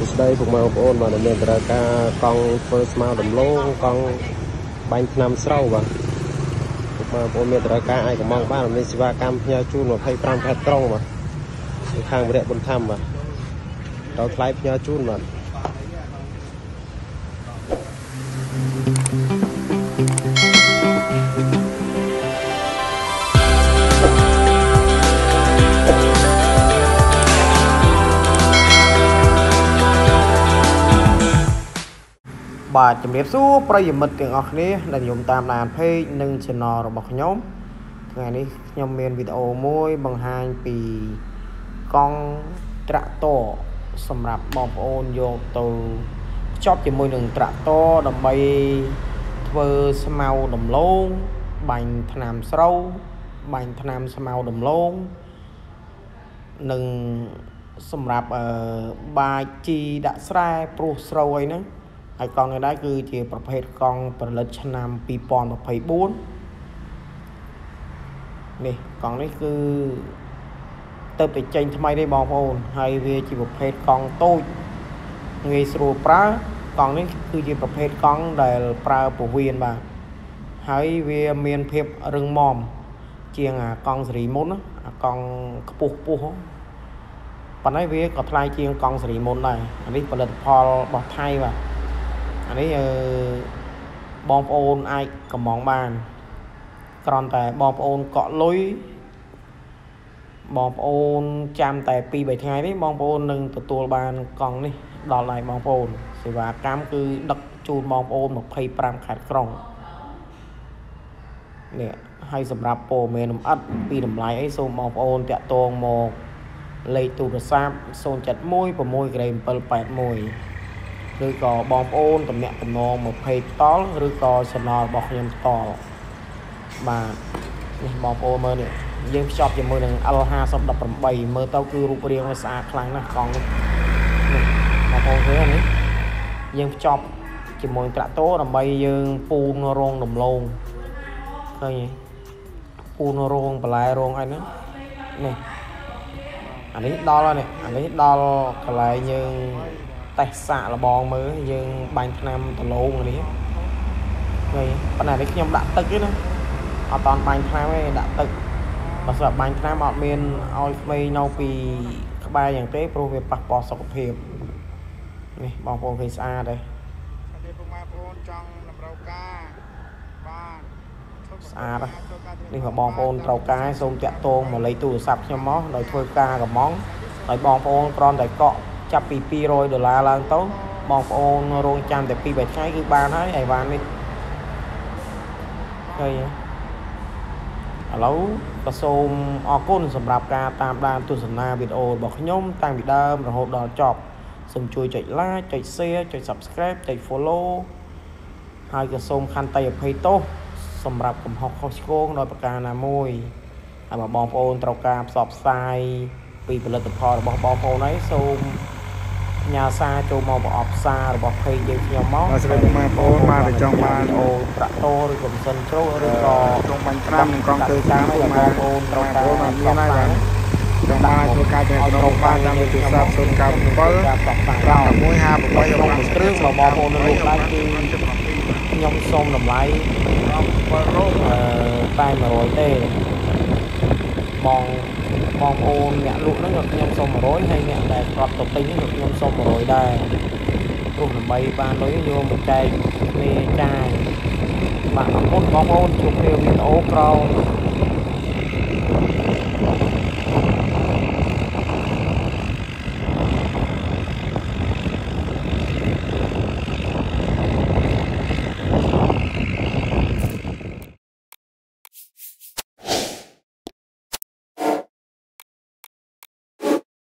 សួស្តីពុកម៉ែបងប្អូនបាទដែលមានត្រូវការកង់ធ្វើស្មៅដំឡូងកង់បាញ់ថ្នាំស្រូវបាទពុកម៉ែបងប្អូនមានត្រូវការអាចកំងបានមានសេវាកម្មផ្ញើជូន25ខែក្រុងបាទពីខាងវិរៈបុនធម្មបាទដល់ថ្លៃផ្ញើជូនបាទ បាទជំរាបសួរប្រិយមិត្តទាំងអស់គ្នាដែលនិយមតាមដាន page និង channel របស់ខ្ញុំថ្ងៃនេះខ្ញុំមានវីដេអូមួយបង្ហាញពីកង់ត្រាក់តរសម្រាប់បងប្អូនយកទៅភ្ជាប់ជាមួយនឹងត្រាក់តរដើម្បីធ្វើស្មៅដំឡូងបាញ់ថ្នាំស្រូវបាញ់ថ្នាំស្មៅដំឡូងនិងសម្រាប់អឺបាចជីដាក់ស្រែព្រោះស្រូវអីហ្នឹង ហើយកង់នេះដែរគឺជាប្រភេទកង់ផលិតឆ្នាំ2024នេះកង់នេះគឺទៅតែចេញថ្មីទេបងប្អូនហើយវាជាប្រភេទកង់តូចងាយស្រួលប្រើកង់នេះគឺជាប្រភេទកង់ដែលប្រើពវៀនបាទហើយវាមានភាពរឹងមាំជាងអាកង់សេរីមុនអាកង់ខ្ពស់ខ្ពស់ប៉ុន្តែវាក៏ថ្លៃជាងកង់សេរីមុនដែរអានេះផលិតផលរបស់ថៃបាទ អានេះអឺបងប្អូនអាចកំងបានគ្រាន់តែបងប្អូនកក់លុយបងប្អូនចាំតែ2 3ថ្ងៃនេះបងប្អូននឹងទទួលបានកង់នេះដល់ដៃបងប្អូនសេវាកម្មគឺដឹកជូនបងប្អូន25ខេត្តក្រុងនេះហើយសម្រាប់ព័ត៌មានលម្អិតពីតម្លៃអីសូមបងប្អូនតាក់ទងមកលេខទូរស័ព្ទ071 6 781 ឬក៏បងប្អូនតំណាក់តំណងមកពេកផ្ទាល់ឬក៏ channel របស់ខ្ញុំផ្ទាល់បាទនេះបងប្អូនមើលនេះយើងភ្ជាប់ជាមួយនឹង L5018 មើលទៅគឺរូបរាងវាស្អាតខ្លាំងណាស់កង់នេះនេះបងប្អូនឃើញនេះយើងភ្ជាប់ជាមួយត្រាក់តូដើម្បីយើងពូនរងដំឡូងឃើញទេពូនរងបន្លែរងអីហ្នឹងនេះអានេះដល់ហើយនេះអានេះដល់កន្លែងយើង តេស្តសាកលបងមើលយើងបាញ់ថ្នាំដលងនេះឃើញប៉ុន្តែនេះខ្ញុំដាក់ទឹកទេណាអត់តន់បាញ់ថ្នាំទេដាក់ទឹកបើស្រាប់បាញ់ថ្នាំអត់មានឲ្យក្មេងនៅពីក្បែរយ៉ាងទេព្រោះវាប៉ះពាល់សុខភាពនេះបងប្អូនឃើញស្អាតទេតែពុកម៉ែបងប្អូនចង់តម្រូវការបានស្អាតនេះបងប្អូនត្រូវការសូមតាក់ទងមកលេខទូរស័ព្ទខ្ញុំមកដោយធ្វើការកំងហើយបងប្អូនគ្រាន់តែកក់ ចាប់ពី200ដុល្លារឡើងទៅបងប្អូនរងចាំតែ2 3ថ្ងៃគឺបានហើយអីវ៉ាន់នេះឃើញឥឡូវក៏សូមអរគុណសម្រាប់ការតាមដានទស្សនាវីដេអូរបស់ខ្ញុំតាំងពីដើមរហូតដល់ចប់សូមជួយចុច like ចុច share ចុច subscribe ចុច follow ហើយក៏សូមខន្តីអភ័យទោសសម្រាប់កំហុសខុសឆ្គងដោយប្រការណាមួយហើយបងប្អូនត្រូវការផ្សព្វផ្សាយពីផលិតផលរបស់បងប្អូនហើយសូម ផ្ញើសារចូលមកប្រអប់សាររបស់ page យើងខ្ញុំមកបាទសម្រាប់បងប្អូនមកតែចង់បានអូប្រាក់តូឬក៏ម៉ាស៊ីនជ្រូកឬក៏ក្នុងបាញ់ត្រាំនិងកង់ធ្វើតាមបងប្អូនត្រូវការមានហើយចង់បានធ្វើការទាំងក្នុងបានតាមទូរស័ព្ទ097 51158របស់មួយគ្រឿងរបស់បងប្អូននៅលោកដែរគឺខ្ញុំសូមតម្លៃអឺតែ100ទេបង បងប្អូនអ្នកលក់ហ្នឹងក៏ខ្ញុំសុំ100ហើយអ្នកដែលគាត់ទៅទិញហ្នឹងក៏ខ្ញុំសុំ100ដែរព្រោះដើម្បីបានលុយយកមកចែកគ្នាចាយបាទអរគុណបងប្អូនជួបគ្នាវីដេអូក្រោយ